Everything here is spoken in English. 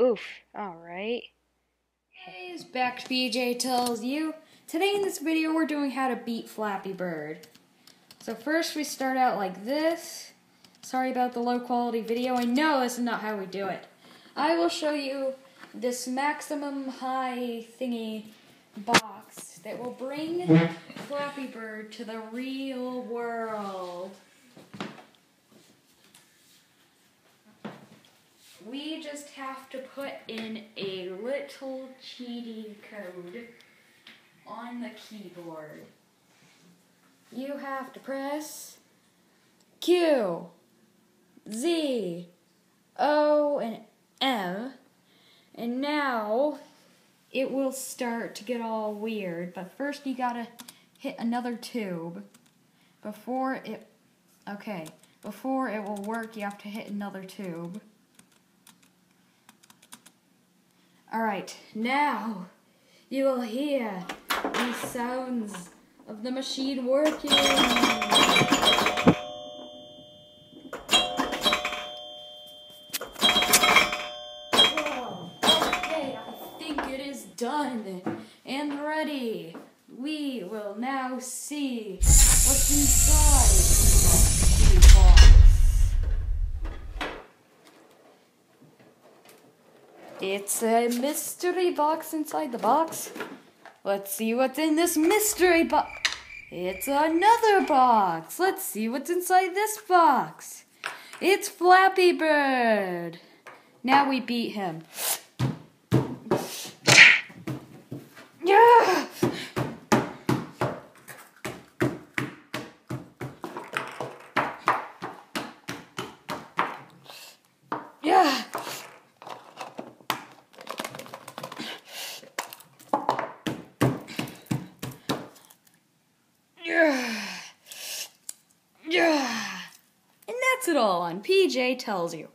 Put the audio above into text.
oof. Alright. Hey, it's back PJ Tells You. Today in this video we're doing how to beat Flappy Bird. So first we start out like this. Sorry about the low quality video. I know this is not how we do it. I will show you this maximum high thingy box that will bring Flappy Bird to the real world. Just have to put in a little cheating code on the keyboard. You have to press Q, Z, O, and M, and now it will start to get all weird. But first, you gotta hit another tube before it. Okay, before it will work, you have to hit another tube. Alright, now you will hear the sounds of the machine working. Okay, I think it is done and ready. We will now see what's inside the box. It's a mystery box inside the box. Let's see what's in this mystery box. It's another box. Let's see what's inside this box. It's Flappy Bird. Now we beat him. Yeah! Yeah! Yeah. And that's it all on PJ Tells You.